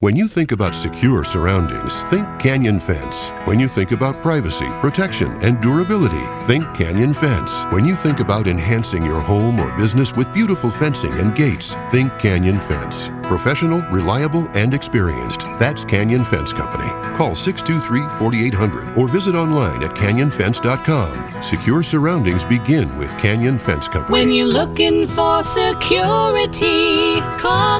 When you think about secure surroundings, think Canyon Fence. When you think about privacy, protection, and durability, think Canyon Fence. When you think about enhancing your home or business with beautiful fencing and gates, think Canyon Fence. Professional, reliable, and experienced. That's Canyon Fence Company. Call 623 4800 or visit online at canyonfence.com. Secure surroundings begin with Canyon Fence Company. When you're looking for security, call